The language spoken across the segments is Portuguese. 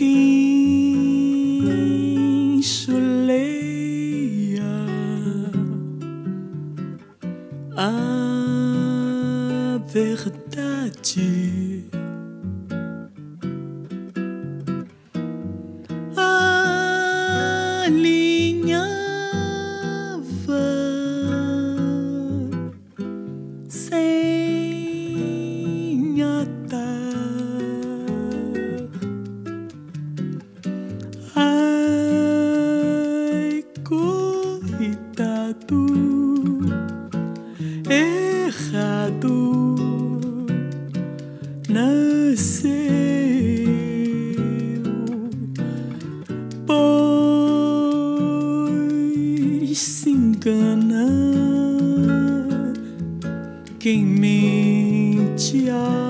quem ensoleia a verdade. nasceu. Pois se engana quem mente a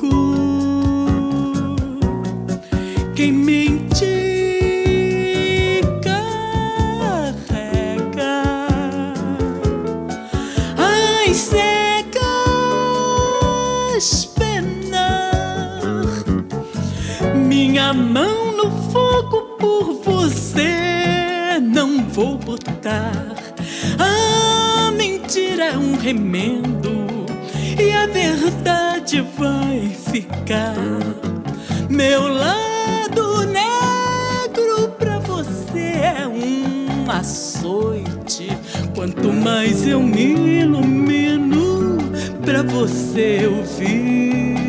quem mente carrega. Ai, cegas penar minha mão no fogo por você não vou botar. A mentira é um remendo e a verdade vai ficar meu lá dedo negro pra você é um açoite. Quanto mais eu me ilumino, pra você eu vivo.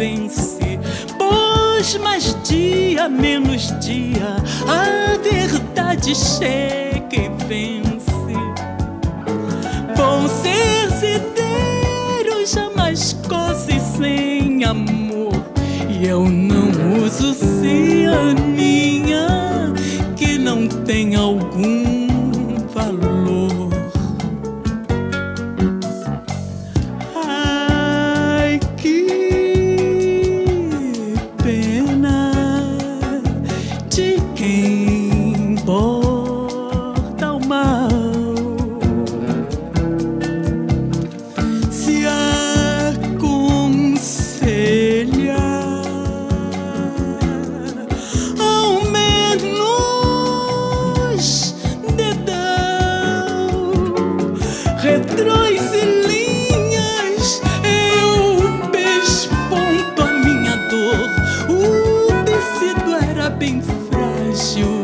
vence Pois mais dia menos dia a verdade chega e vence. Bom ser cideiro jamais coce sem amor. E eu não uso cianinha que não tem algum retrôs e linhas, eu pesponto a minha dor. O tecido era bem frágil.